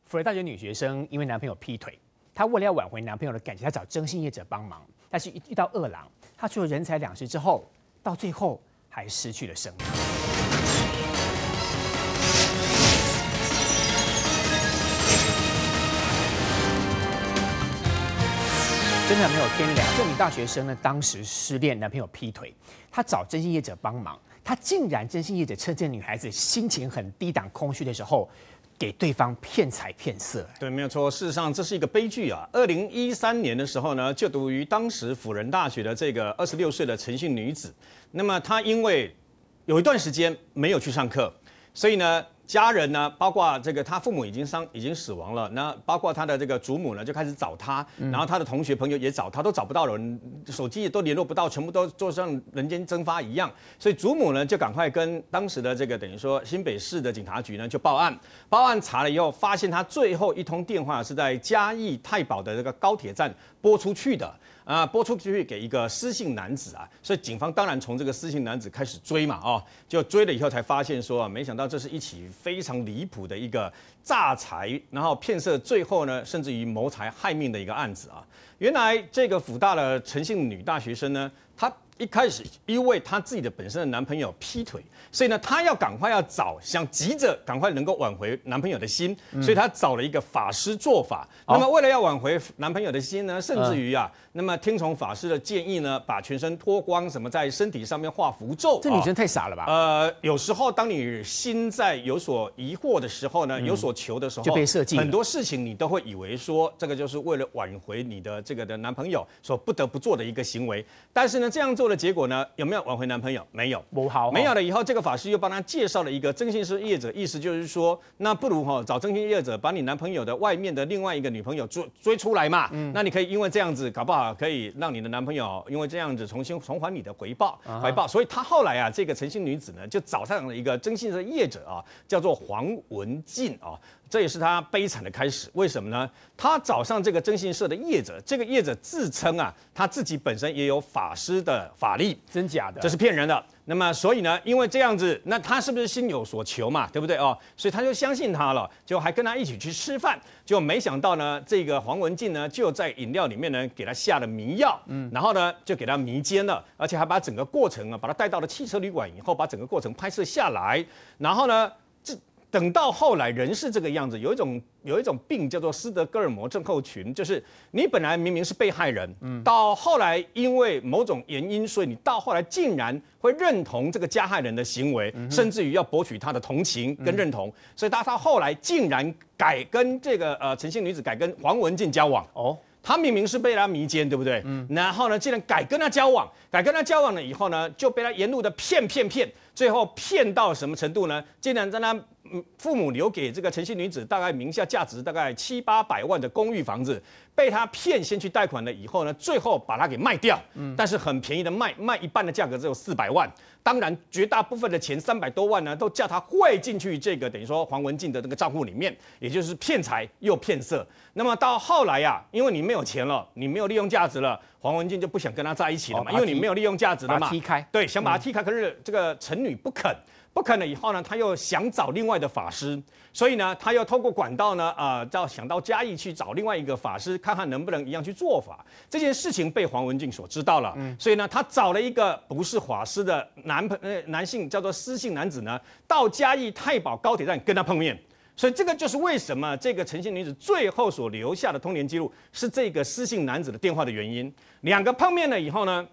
辅仁大学女学生因为男朋友劈腿，她为了要挽回男朋友的感情，她找征信业者帮忙，但是遇到恶狼，他除了人财两失之后，到最后还失去了生命。真的没有天良，这名大学生呢，当时失恋，男朋友劈腿，她找真心业者帮忙，她竟然真心业者趁这女孩子心情很低档、空虚的时候。给对方骗财骗色，对，没有错。事实上，这是一个悲剧啊。二零一三年的时候呢，就读于当时辅仁大学的这个二十六岁的陈姓女子，那么她因为有一段时间没有去上课，所以呢。家人呢，包括这个他父母已经伤已经死亡了，那包括他的这个祖母呢，就开始找他，然后他的同学朋友也找他，都找不到人，手机也都联络不到，全部都就像人间蒸发一样。所以祖母呢，就赶快跟当时的这个等于说新北市的警察局呢，就报案。报案查了以后，发现他最后一通电话是在嘉义太保的这个高铁站拨出去的。啊，拨出去给一个失信男子啊，所以警方当然从这个失信男子开始追嘛，哦，就追了以后才发现说啊，没想到这是一起非常离谱的一个诈财，然后骗色，最后呢，甚至于谋财害命的一个案子啊。原来这个辅大的陈姓女大学生呢，她。一开始，因为她自己的本身的男朋友劈腿，所以呢，她要赶快要找，想急着赶快能够挽回男朋友的心，所以她找了一个法师做法。那么为了要挽回男朋友的心呢，甚至于啊，那么听从法师的建议呢，把全身脱光，什么在身体上面画符咒。这女生太傻了吧？呃，有时候当你心在有所疑惑的时候呢，有所求的时候，就被设计很多事情，你都会以为说这个就是为了挽回你的这个的男朋友所不得不做的一个行为。但是呢，这样做。的结果呢？有没有挽回男朋友？没有，不好。没有了以后，这个法师又帮他介绍了一个征信社业者，意思就是说，那不如哈找征信业者把你男朋友的外面的另外一个女朋友追追出来嘛。嗯。那你可以因为这样子，搞不好可以让你的男朋友因为这样子重新重还你的回报回报。所以他后来啊，这个诚信女子呢，就找上了一个征信社业者啊，叫做黄文静啊。这也是他悲惨的开始。为什么呢？他找上这个征信社的业者，这个业者自称啊，他自己本身也有法师的法力，真假的？这是骗人的。那么，所以呢，因为这样子，那他是不是心有所求嘛？对不对哦？所以他就相信他了，就还跟他一起去吃饭。就没想到呢，这个黄文静呢，就在饮料里面呢，给他下了迷药，嗯，然后呢，就给他迷奸了，而且还把整个过程啊，把他带到了汽车旅馆以后，把整个过程拍摄下来，然后呢，这。等到后来人是这个样子，有一种有一种病叫做斯德哥尔摩症候群，就是你本来明明是被害人，嗯，到后来因为某种原因，所以你到后来竟然会认同这个加害人的行为，甚至于要博取他的同情跟认同，所以他他后来竟然改跟这个呃陈姓女子改跟黄文静交往哦。他明明是被他迷奸，对不对？嗯。然后呢，竟然改跟他交往，改跟他交往了以后呢，就被他沿路的骗骗骗，最后骗到什么程度呢？竟然在他父母留给这个陈姓女子大概名下价值大概七八百万的公寓房子，被他骗先去贷款了以后呢，最后把它给卖掉。嗯。但是很便宜的卖，卖一半的价格只有四百万。当然，绝大部分的钱三百多万呢，都叫他汇进去这个等于说黄文静的那个账户里面，也就是骗财又骗色。那么到后来呀，因为你没有钱了，你没有利用价值了，黄文静就不想跟他在一起了嘛，因为你没有利用价值了嘛，踢开。对，想把他踢开，可是这个陈女不肯，不肯了以后呢，他又想找另外的法师，所以呢，他又透过管道呢，呃，到想到嘉义去找另外一个法师，看看看能不能一样去做法。这件事情被黄文静所知道了，所以呢，他找了一个不是法师的男朋呃男性，叫做私信男子呢，到嘉义太保高铁站跟他碰面。所以这个就是为什么这个陈姓女子最后所留下的通联记录是这个私信男子的电话的原因。两个碰面了以后呢，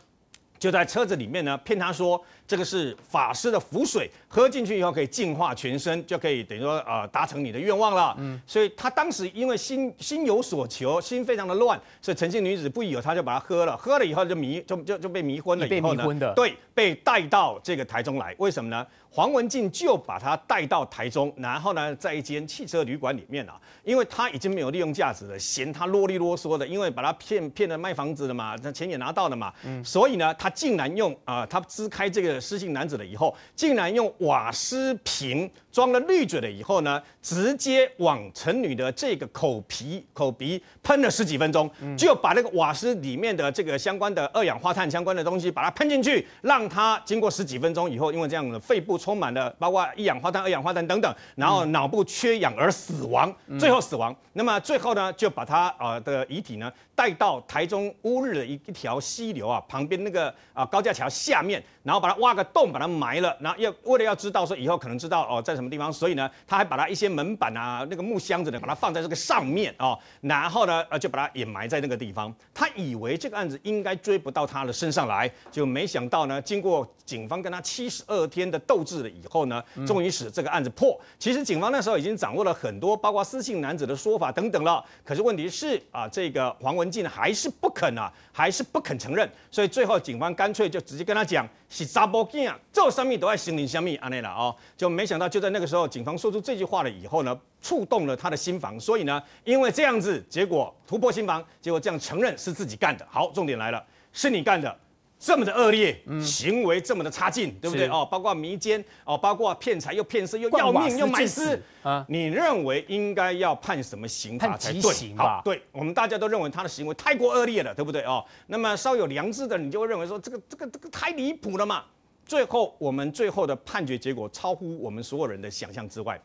就在车子里面呢，骗他说这个是法师的符水，喝进去以后可以净化全身，就可以等于说呃达成你的愿望了。嗯，所以他当时因为心心有所求，心非常的乱，所以陈姓女子不疑有他，就把它喝了，喝了以后就迷就就就被迷昏了。被迷昏的，对，被带到这个台中来，为什么呢？黄文静就把他带到台中，然后呢，在一间汽车旅馆里面啊，因为他已经没有利用价值了，嫌他啰里啰嗦的，因为把他骗骗了卖房子了嘛，那钱也拿到了嘛，嗯，所以呢，他竟然用啊，他支开这个失信男子了以后，竟然用瓦斯瓶装了滤嘴了以后呢，直接往陈女的这个口皮口鼻喷了十几分钟，就把那个瓦斯里面的这个相关的二氧化碳相关的东西把它喷进去，让她经过十几分钟以后，因为这样的肺部。充满了包括一氧化碳、二氧化碳等等，然后脑部缺氧而死亡，最后死亡。那么最后呢，就把他呃的遗体呢带到台中乌日的一一条溪流啊旁边那个啊高架桥下面，然后把它挖个洞，把它埋了。然后要为了要知道说以后可能知道哦在什么地方，所以呢他还把他一些门板啊那个木箱子呢把它放在这个上面哦，然后呢呃就把它掩埋在那个地方。他以为这个案子应该追不到他的身上来，就没想到呢经过警方跟他七十二天的斗。智了以后呢，终于使这个案子破。其实警方那时候已经掌握了很多，包括私信男子的说法等等了。可是问题是啊，这个黄文进还是不肯啊，还是不肯承认。所以最后警方干脆就直接跟他讲是查波囝，做什么都要心灵相密安内了哦。就没想到就在那个时候，警方说出这句话了以后呢，触动了他的心房。所以呢，因为这样子，结果突破心房，结果这样承认是自己干的。好，重点来了，是你干的。这么的恶劣，行为这么的差劲，对不对哦？包括迷奸哦，包括骗财又骗色又要命又买尸啊！你认为应该要判什么刑罚才对？好，对我们大家都认为他的行为太过恶劣了，对不对哦？那么稍有良知的，你就会认为说这个这个这个太离谱了嘛。最后我们最后的判决结果超乎我们所有人的想象之外。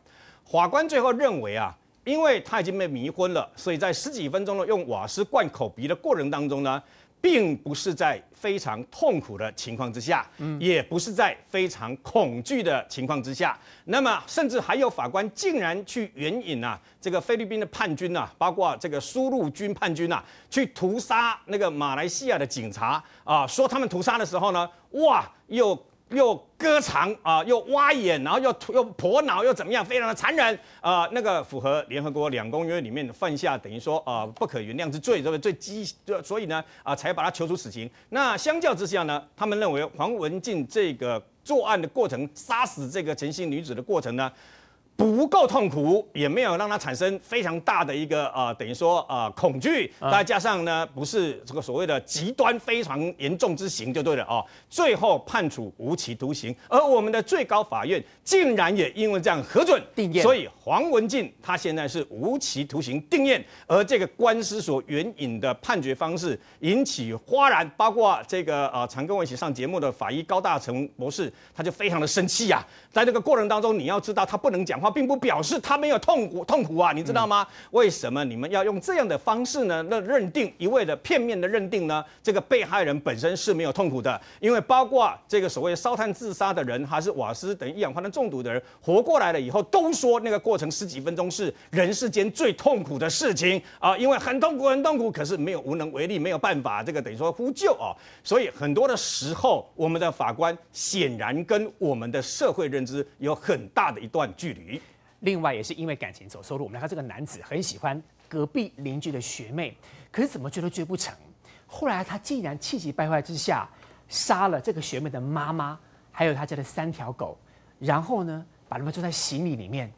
法官最后认为啊，因为他已经被迷昏了，所以在十几分钟的用瓦斯灌口鼻的过程当中呢。并不是在非常痛苦的情况之下，嗯，也不是在非常恐惧的情况之下，那么甚至还有法官竟然去援引啊，这个菲律宾的叛军啊，包括这个苏陆军叛军啊，去屠杀那个马来西亚的警察啊，说他们屠杀的时候呢，哇，又。又割肠啊，又挖眼，然后又又婆脑，又怎么样？非常的残忍啊！那个符合联合国两公约里面犯下等于说啊不可原谅之罪，对不对？最激所以呢啊才把他求出死刑。那相较之下呢，他们认为黄文静这个作案的过程，杀死这个陈姓女子的过程呢？不够痛苦，也没有让他产生非常大的一个呃，等于说呃恐惧，再加上呢，不是这个所谓的极端非常严重之刑就对了哦。最后判处无期徒刑，而我们的最高法院竟然也因为这样核准定验，所以黄文进他现在是无期徒刑定验，而这个官司所援引的判决方式引起哗然，包括这个呃常跟我一起上节目的法医高大成博士，他就非常的生气呀。在这个过程当中，你要知道他不能讲话，并不表示他没有痛苦痛苦啊，你知道吗？为什么你们要用这样的方式呢？那认定一味的片面的认定呢？这个被害人本身是没有痛苦的，因为包括这个所谓烧炭自杀的人，还是瓦斯等一氧化碳中毒的人，活过来了以后，都说那个过程十几分钟是人世间最痛苦的事情啊，因为很痛苦很痛苦，可是没有无能为力，没有办法，这个等于说呼救啊。所以很多的时候，我们的法官显然跟我们的社会认。知有很大的一段距离。另外，也是因为感情走错路。我们来看这个男子很喜欢隔壁邻居的学妹，可是怎么追都追不成。后来他竟然气急败坏之下杀了这个学妹的妈妈，还有他家的三条狗，然后呢，把他们装在行李里面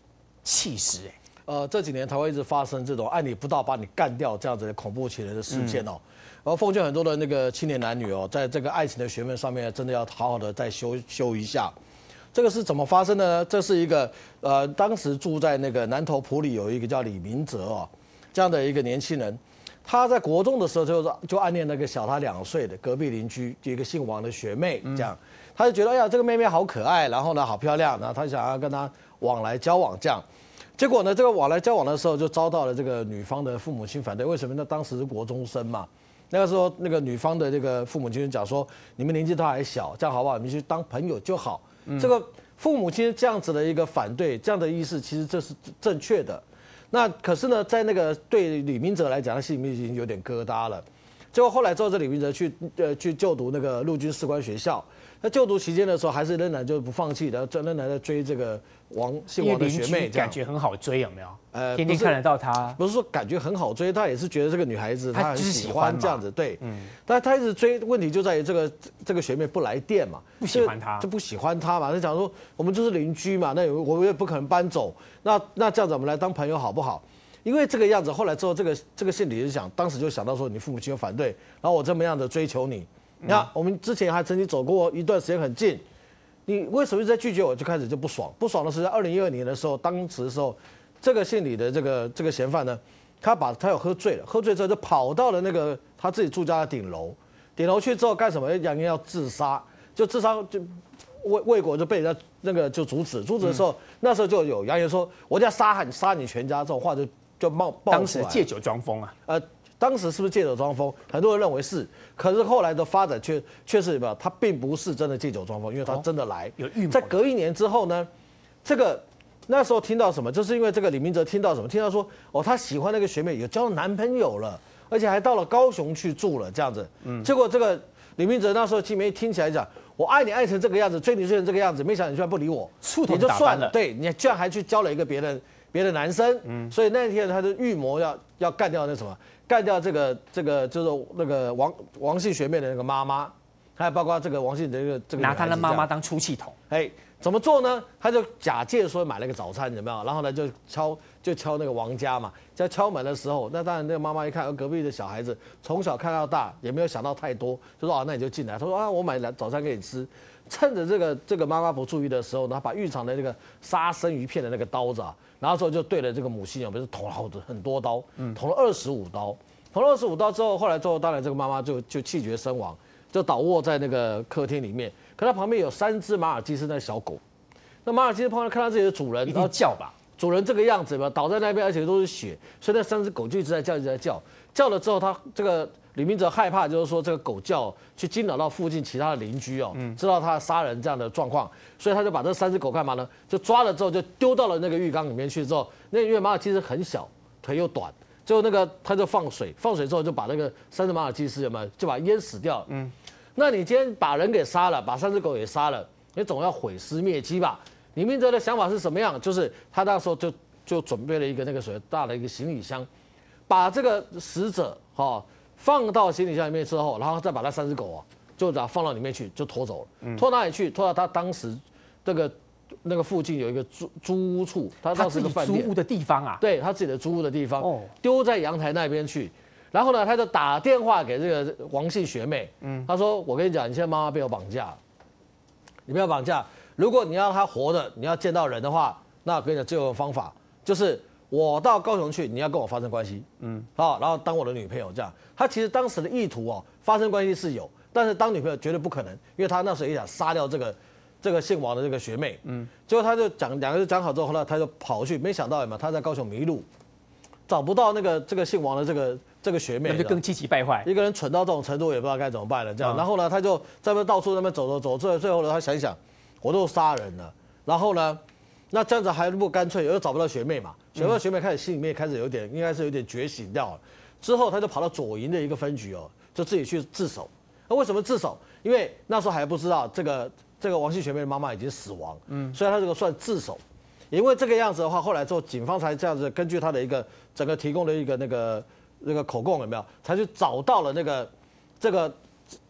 气死。哎，呃，这几年台湾一直发生这种爱你不到把你干掉这样子的恐怖情人的事件哦。然后奉劝很多的那个青年男女哦，在这个爱情的学问上面，真的要好好的再修修一下。这个是怎么发生的呢？这是一个呃，当时住在那个南投埔里有一个叫李明哲哦，这样的一个年轻人，他在国中的时候就就暗恋那个小他两岁的隔壁邻居就一个姓王的学妹，这样他就觉得哎呀这个妹妹好可爱，然后呢好漂亮，然后他想要跟她往来交往这样，结果呢这个往来交往的时候就遭到了这个女方的父母亲反对，为什么呢？当时是国中生嘛，那个时候那个女方的这个父母亲讲说你们年纪都还小，这样好不好？你们去当朋友就好。这个父母亲这样子的一个反对，这样的意思，其实这是正确的。那可是呢，在那个对李明哲来讲，他心里面已经有点疙瘩了。结果后来之后，这李明哲去呃去就读那个陆军士官学校。那就读期间的时候，还是仍然就不放弃的，仍然在追这个王姓王的学妹感。觉很好追，有没有？呃天天看得到她，不是说感觉很好追，他也是觉得这个女孩子他她很喜喜欢这样子，对，嗯，但他一直追，问题就在于这个这个学妹不来电嘛，不喜欢她就不喜欢她嘛，就讲说我们就是邻居嘛，那我也不可能搬走，那那这样子我们来当朋友好不好？因为这个样子，后来之后这个这个姓李就想，当时就想到说你父母亲有反对，然后我这么样的追求你，那我们之前还曾经走过一段时间很近，你为什么一直在拒绝我？就开始就不爽，不爽的是在二零一二年的时候，当时的时候，这个姓李的这个这个嫌犯呢，他把他有喝醉了，喝醉之后就跑到了那个他自己住家的顶楼，顶楼去之后干什么？扬言要自杀，就自杀就未未果就被人家那个就阻止，阻止的时候，那时候就有扬言说我要杀你杀你全家这种话就就冒爆当出来。时借酒装疯啊，呃，当时是不是借酒装疯？很多人认为是，可是后来的发展却却是什么？他并不是真的借酒装疯，因为他真的来。有预谋在隔一年之后呢，这个那时候听到什么？就是因为这个李明哲听到什么？听到说哦，他喜欢那个学妹，有交男朋友了，而且还到了高雄去住了，这样子。嗯。结果这个李明哲那时候听没听起来讲，我爱你爱成这个样子，追你追成这个样子，没想到你居然不理我，也就算了。对你居然还去交了一个别人别的男生，嗯，所以那天他就预谋要要干掉那什么，干掉这个这个就是那个王王姓学妹的那个妈妈，还有包括这个王姓的这个这个拿他的妈妈当出气筒，哎，怎么做呢？他就假借说买了个早餐，有没有？然后呢就敲就敲那个王家嘛，在敲门的时候，那当然那个妈妈一看，呃隔壁的小孩子从小看到大，也没有想到太多，就说啊，那你就进来。他说啊，我买了早餐给你吃。趁着这个这个妈妈不注意的时候呢，他把浴场的那个杀生鱼片的那个刀子啊，然后之后就对着这个母亲，有没有捅了好多很多刀，捅了二十五刀，捅了二十五刀之后，后来之后当然这个妈妈就就气绝身亡，就倒卧在那个客厅里面。可他旁边有三只马尔济斯那小狗，那马尔济斯旁边看到自己的主人，一然后叫吧？主人这个样子嘛，倒在那边，而且都是血，所以那三只狗就一直在叫，一直在叫。叫了之后，他这个李明哲害怕，就是说这个狗叫去惊扰到附近其他的邻居哦，知道他杀人这样的状况，所以他就把这三只狗干嘛呢？就抓了之后就丢到了那个浴缸里面去。之后，那因为马尔济斯很小，腿又短，最后那个他就放水，放水之后就把那个三只马尔济斯有没有就把淹死掉了。嗯，那你今天把人给杀了，把三只狗也杀了，你总要毁尸灭迹吧？李明哲的想法是什么样？就是他那时候就就准备了一个那个所谓大的一个行李箱，把这个死者哈、放到行李箱里面之后，然后再把那三只狗啊，就把它放到里面去，就拖走了。拖哪里去？拖到他当时这个那个附近有一个租租屋处，他当时他自己是个饭店租屋，的地方啊，对他自己的租屋的地方哦，丢在阳台那边去。然后呢，他就打电话给这个王姓学妹，嗯，他说：“我跟你讲，你现在妈妈被我绑架，你不要绑架。如果你要她活的，你要见到人的话，那我跟你讲，最有一个方法，就是我到高雄去，你要跟我发生关系，嗯，好，然后当我的女朋友这样。他其实当时的意图哦，发生关系是有，但是当女朋友绝对不可能，因为他那时候也想杀掉这个这个姓王的这个学妹，嗯，结果他就讲两个人讲好之后，后来他就跑去，没想到什么他在高雄迷路，找不到那个这个姓王的这个这个学妹，那就更气急败坏。一个人蠢到这种程度，也不知道该怎么办了。这样，嗯。然后呢，他就在那边到处那边走走走，最最后呢，他想一想，我都杀人了，然后呢，那这样子还不干脆，又找不到学妹嘛，学妹学妹开始心里面开始有点，应该是有点觉醒掉了。之后他就跑到左营的一个分局哦，就自己去自首。那为什么自首？因为那时候还不知道这个这个王姓学妹的妈妈已经死亡，嗯，所以他这个算自首。因为这个样子的话，后来之后警方才这样子根据他的一个整个提供的一个那个那个口供有没有，才去找到了那个这个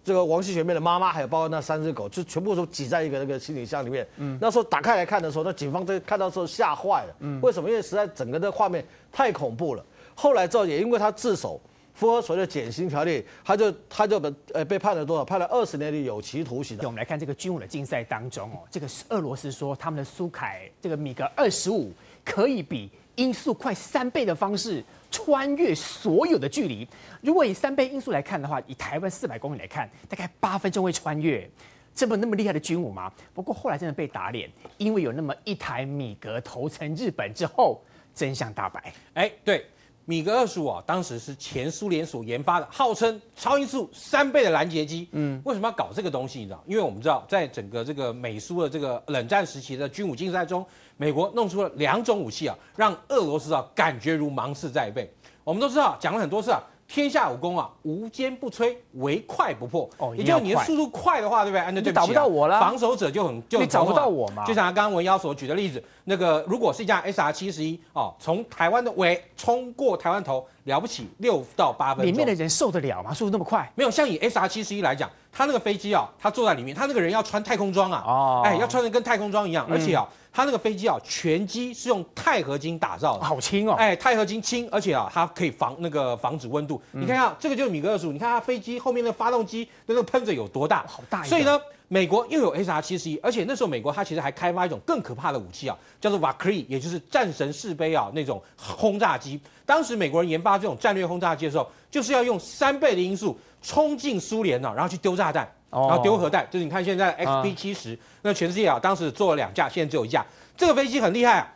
这个王姓学妹的妈妈，还有包括那三只狗，就全部都挤在一个那个行李箱里面。嗯，那时候打开来看的时候，那警方在看到之后吓坏了。嗯，为什么？因为实在整个的画面太恐怖了。后来之后也因为他自首。符合所谓的减刑条例，他就他就被呃被判了多少？判了二十年的有期徒刑。我们来看这个军武的竞赛当中哦，这个是俄罗斯说他们的苏凯这个米格二十五可以比音速快三倍的方式穿越所有的距离。如果以三倍音速来看的话，以台湾四百公里来看，大概八分钟会穿越。这么那么厉害的军武吗？不过后来真的被打脸，因为有那么一台米格投诚日本之后，真相大白。哎，对，米格二十五啊，当时是前苏联所研发的，号称超音速三倍的拦截机。嗯，为什么要搞这个东西？你知道？因为我们知道，在整个这个美苏的这个冷战时期的军武竞赛中，美国弄出了两种武器啊，让俄罗斯啊感觉如芒刺在背。我们都知道，讲了很多次啊，天下武功啊，无坚不摧，唯快不破。哦也就是你的速度快的话，对不对？啊那对起啊打不到我了防守者就很就很你找不到我嘛就像刚刚文妖所举的例子，那个如果是一架 SR 七十一哦，从台湾的尾冲过台湾头，了不起六到八分钟。里面的人受得了吗？速度那么快？没有像以 SR 七十一来讲，他那个飞机啊，他坐在里面，他那个人要穿太空装啊，哦哎，要穿的跟太空装一样，而且啊，他那个飞机啊，全机是用钛合金打造的。好轻哦！哎，钛合金轻，而且啊，它可以防那个防止温度。嗯你看啊，这个就是米格二十五，你看它飞机后面的发动机的那个喷嘴有多大，好大所以呢，美国又有 SR 七十一，而且那时候美国它其实还开发一种更可怕的武器啊，叫做 Valkyrie，也就是战神式杯啊那种轰炸机。当时美国人研发这种战略轰炸机的时候，就是要用三倍的音速冲进苏联呢、然后去丢炸弹。哦然后丢核弹，就是你看现在 X B 七十、那全世界啊，当时做了两架，现在只有一架。这个飞机很厉害啊，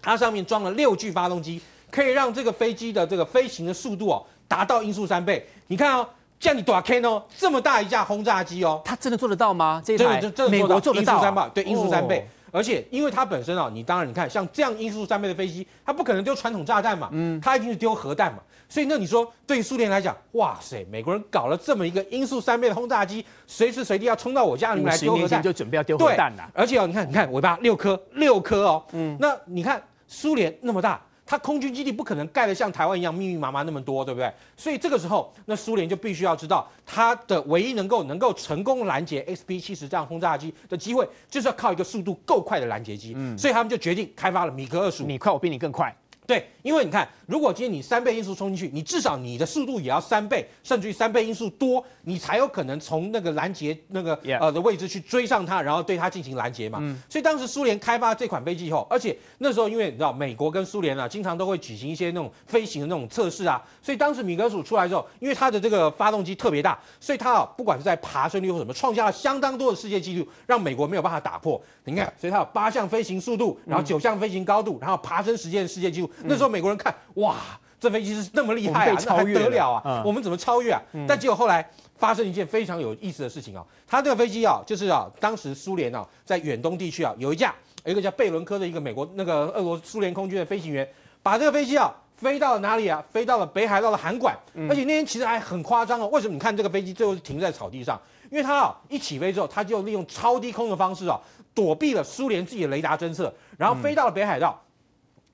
它上面装了六具发动机，可以让这个飞机的这个飞行的速度哦达到音速三倍。你看哦，这样你多 K 哦，这么大一架轰炸机哦，他真的做得到吗？这一真台的真真的美国做得到啊音速三倍，对，音速三倍哦。而且因为它本身啊，你当然你看像这样音速三倍的飞机，它不可能丢传统炸弹嘛，嗯它一定是丢核弹嘛。所以那你说对于苏联来讲，哇塞，美国人搞了这么一个音速三倍的轰炸机，随时随地要冲到我家里面五来丢核弹，十年前就准备要丢核对弹了。而且哦，你看，你看尾巴六颗，六颗哦。嗯，那你看苏联那么大，它空军基地不可能盖得像台湾一样密密麻麻那么多，对不对？所以这个时候，那苏联就必须要知道，它的唯一能够能够成功拦截 SB 七十这样轰炸机的机会，就是要靠一个速度够快的拦截机。所以他们就决定开发了米格二十五。你快，我比你更快。对，因为你看，如果今天你三倍音速冲进去，你至少你的速度也要三倍，甚至于三倍音速多，你才有可能从那个拦截那个呃的位置去追上它，然后对它进行拦截嘛。所以当时苏联开发这款飞机以后，而且那时候因为你知道美国跟苏联啊，经常都会举行一些那种飞行的那种测试啊，所以当时米格鼠出来之后，因为它的这个发动机特别大，所以它啊不管是在爬升率或什么，创下了相当多的世界纪录，让美国没有办法打破。你看，所以它有八项飞行速度，然后九项飞行高度，然后爬升时间的世界纪录。那时候美国人看，哇，这飞机是那么厉害啊，那还被超越得了啊？嗯我们怎么超越啊？但结果后来发生一件非常有意思的事情啊，它这个飞机啊，就是啊，当时苏联啊在远东地区啊有一架有一个叫贝伦科的一个美国那个俄罗苏联空军的飞行员，把这个飞机啊。飞到了哪里啊？飞到了北海道的函馆，而且那天其实还很夸张哦。为什么？你看这个飞机最后是停在草地上，因为它啊一起飞之后，它就利用超低空的方式啊，躲避了苏联自己的雷达侦测，然后飞到了北海道。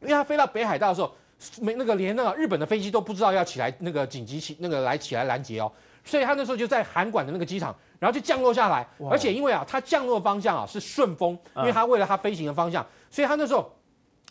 因为它飞到北海道的时候，没那个连那个日本的飞机都不知道要起来那个紧急起那个来起来拦截哦，所以他那时候就在函馆的那个机场，然后就降落下来，而且因为啊，它降落方向啊是顺风，因为它为了它飞行的方向，所以它那时候。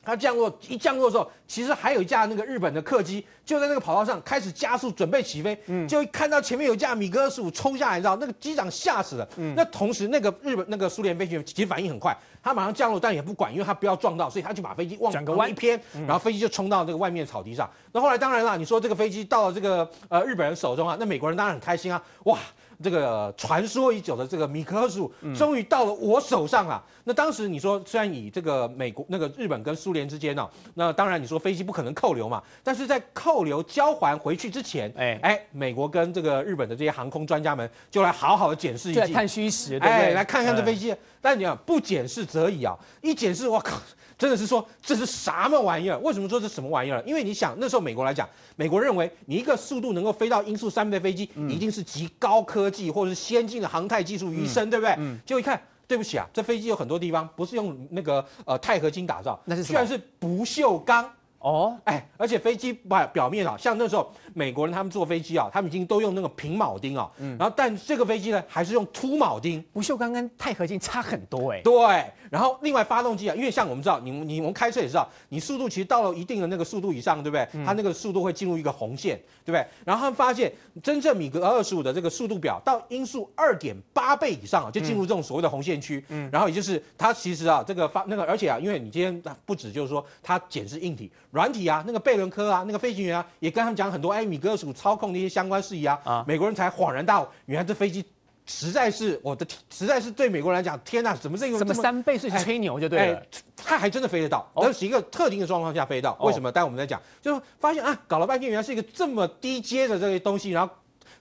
它降落一降落的时候，其实还有一架那个日本的客机就在那个跑道上开始加速准备起飞，就看到前面有一架米格二十五冲下来，你知道那个机长吓死了。那同时那个日本那个苏联飞行员其实反应很快，他马上降落，但也不管，因为他不要撞到，所以他就把飞机往转个弯一偏，然后飞机就冲到这个外面的草地上。那后来当然啦，你说这个飞机到了这个呃日本人手中啊，那美国人当然很开心啊，哇！这个传说已久的这个米格二十五终于到了我手上了。那当时你说，虽然以这个美国、那个日本跟苏联之间呢、那当然你说飞机不可能扣留嘛，但是在扣留交还回去之前，哎哎哎，美国跟这个日本的这些航空专家们就来好好的检视一记，就来探虚实，对？哎，来看看这飞机。机。但你讲不检视则已啊，一检视，我靠，真的是说这是什么玩意儿？为什么说这是什么玩意儿？因为你想那时候美国来讲，美国认为你一个速度能够飞到音速三倍的飞机，嗯一定是集高科技或者是先进的航太技术于一身，对不对？嗯结果一看。对不起啊，这飞机有很多地方不是用那个呃钛合金打造，那是居然是不锈钢。哦，哎，而且飞机表表面啊，像那时候美国人他们坐飞机啊，他们已经都用那个平铆钉啊，嗯然后但这个飞机呢还是用凸铆钉。不锈钢跟钛合金差很多哎。对，然后另外发动机啊，因为像我们知道，你你我们开车也知道，你速度其实到了一定的那个速度以上，对不对？它那个速度会进入一个红线，对不对？然后他们发现，真正米格二十五的这个速度表到音速二点八倍以上啊，就进入这种所谓的红线区。嗯，然后也就是它其实啊，这个发那个，而且啊，因为你今天不止就是说它检视硬体、软体啊，那个贝伦科啊，那个飞行员啊，也跟他们讲很多哎米格二十五操控的一些相关事宜啊。啊美国人才恍然大悟，原来这飞机。实在是我的天，实在是对美国人来讲，天呐，怎么这个怎么三倍是吹牛就对了。它还真的飞得到，哦是一个特定的状况下飞到。哦为什么？待会我们再讲。就是发现啊，搞了半天原来是一个这么低阶的这些东西，然后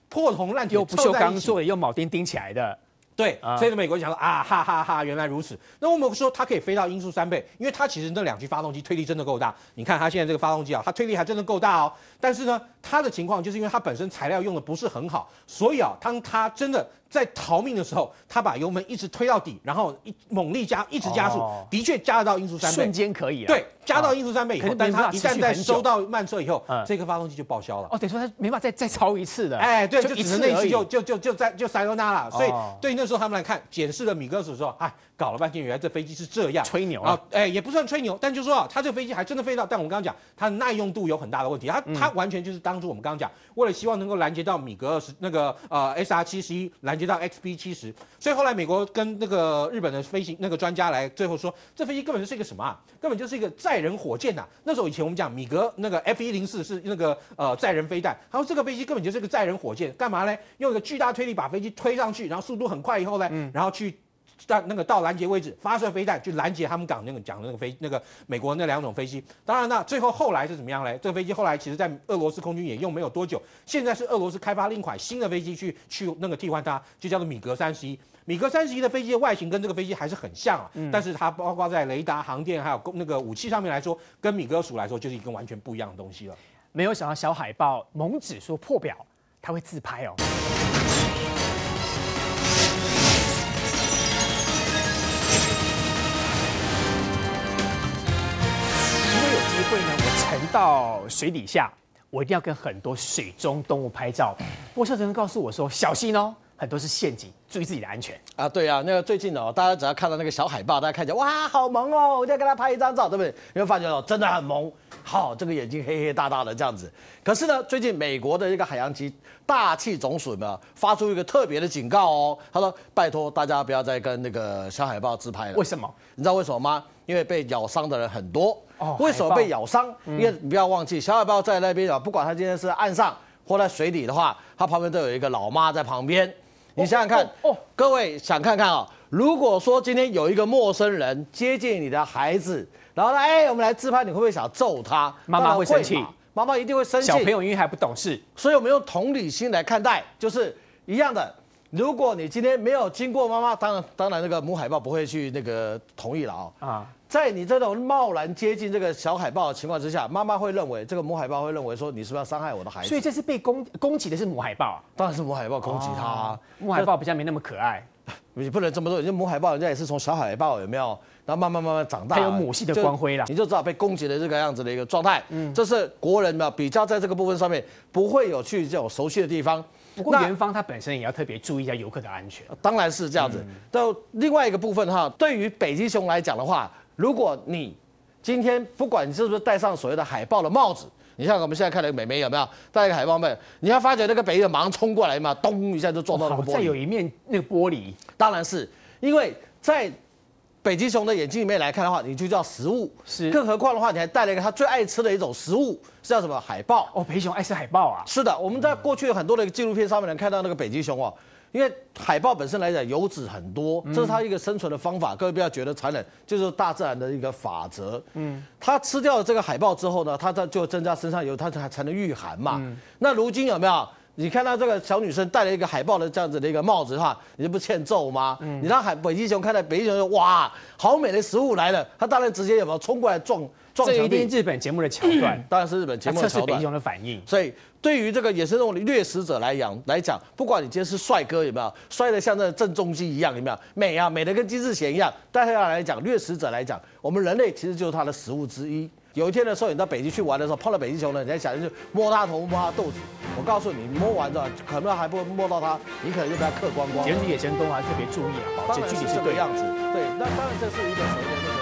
破铜烂铁又不锈钢做的，用铆钉钉起来的。对，啊所以，美国就想说啊，哈哈哈原来如此。那我们说它可以飞到音速三倍，因为它其实那两具发动机推力真的够大。你看它现在这个发动机啊，它推力还真的够大哦。但是呢，它的情况就是因为它本身材料用的不是很好，所以啊，当它真的在逃命的时候，他把油门一直推到底，然后一猛力加，一直加速，哦的确加得到音速三倍瞬。间可以了。对，加到音速三倍以后，但没办法持它一旦在收到慢车以后嗯，这个发动机就报销了。哦，等于说他没办法再再超一次的。哎，对，就一只能那一次就就就就在就塞罗纳了，所以哦对那时候他们来看检视了米格斯的时候，哎，搞了半天原来这飞机是这样吹牛啊啊，哎，也不算吹牛，但就是说啊，它这个飞机还真的飞到，但我们刚刚讲它的耐用度有很大的问题，它嗯它完全就是当初我们刚刚讲，为了希望能够拦截到米格二十那个呃 SR 七十一，拦截到 XB 七十，所以后来美国跟那个日本的飞行那个专家来最后说，这飞机根本就是一个什么啊？根本就是一个载人火箭呐、那时候以前我们讲米格那个 F 一零四是那个呃载人飞弹，他说这个飞机根本就是个载人火箭，干嘛呢？用一个巨大推力把飞机推上去，然后速度很快以后呢，然后去。到那个到拦截位置发射飞弹，去拦截他们港那个讲的那个飞那个美国那两种飞机。当然呢，最后后来是怎么样嘞？这个飞机后来其实在俄罗斯空军也用没有多久，现在是俄罗斯开发另一款新的飞机去去那个替换它，就叫做米格三十一。米格三十一的飞机的外形跟这个飞机还是很像啊，但是它包括在雷达、航电还有那个武器上面来说，跟米格鼠来说就是一个完全不一样的东西了。没有想到小海豹猛指说破表，他会自拍哦。到水底下，我一定要跟很多水中动物拍照。不过摄人告诉我说，小心哦，很多是陷阱，注意自己的安全。啊，对啊，那个最近哦，大家只要看到那个小海豹，大家看起来哇，好萌哦，我一定要跟他拍一张照，对不对？你会发觉哦，真的很萌，好，这个眼睛黑黑大大的这样子。可是呢，最近美国的一个海洋及大气总署呢，发出一个特别的警告哦，他说拜托大家不要再跟那个小海豹自拍了。为什么？你知道为什么吗？因为被咬伤的人很多。哦为什么被咬伤？因为你不要忘记，小海豹在那边啊，不管它今天是岸上或在水里的话，它旁边都有一个老妈在旁边。你想想看，哦哦各位想看看啊、如果说今天有一个陌生人接近你的孩子，然后呢，哎，我们来自拍，你会不会想揍他？妈妈会生气嘛妈妈一定会生气。小朋友因为还不懂事，所以我们用同理心来看待，就是一样的。如果你今天没有经过妈妈，当然当然那个母海豹不会去那个同意了啊、啊，在你这种贸然接近这个小海豹的情况之下，妈妈会认为这个母海豹会认为说你是不是要伤害我的孩子？所以这次被攻攻击的是母海豹啊。当然是母海豹攻击它、啊。母海豹比较没那么可爱，你不能这么说，人家母海豹人家也是从小海豹有没有，然后慢慢慢慢长大，它有母系的光辉啦你就知道被攻击的这个样子的一个状态。嗯，这是国人嘛比较在这个部分上面不会有去这种熟悉的地方。不过那园方它本身也要特别注意一下游客的安全。当然是这样子。到另外一个部分哈，对于北极熊来讲的话，如果你今天不管你是不是戴上所谓的海豹的帽子，你像我们现在看的美眉有没有戴一个海豹帽？你要发觉那个北极熊马上冲过来嘛，咚一下就撞到那个玻璃。再有。一面那个玻璃，当然是因为在北极熊的眼睛里面来看的话，你就叫食物。是更何况的话，你还带了一个它最爱吃的一种食物，是叫什么？海豹。哦，北极熊爱吃海豹啊。是的，我们在过去很多的纪录片上面能看到那个北极熊哦，因为海豹本身来讲油脂很多，这是它一个生存的方法。各位不要觉得残忍，就是大自然的一个法则。嗯，它吃掉了这个海豹之后呢，它在就增加身上油，它才才能御寒嘛。那如今有没有？你看到这个小女生戴了一个海豹的这样子的一个帽子的话，你这不欠揍吗？你让海北极熊看到北极熊说哇，好美的食物来了，它当然直接有没有冲过来撞这一定是日本节目的桥段，当然是日本节目的桥段它测试北极。熊的反应。所以对于这个野生动物的掠食者来讲来讲，不管你今天是帅哥有没有，帅的像那个郑中基一样有没有，美啊美的跟金志贤一样，但是来讲掠食者来讲，我们人类其实就是它的食物之一。有一天的时候，你到北极去玩的时候，碰到北极熊呢，你在想就摸它头摸它肚子。我告诉你，摸完之后可能还不会摸到它，你可能就被它嗑光光。节目野生动物还特别注意啊，保持距离是对样子，对，那当然这是一个所谓的那个。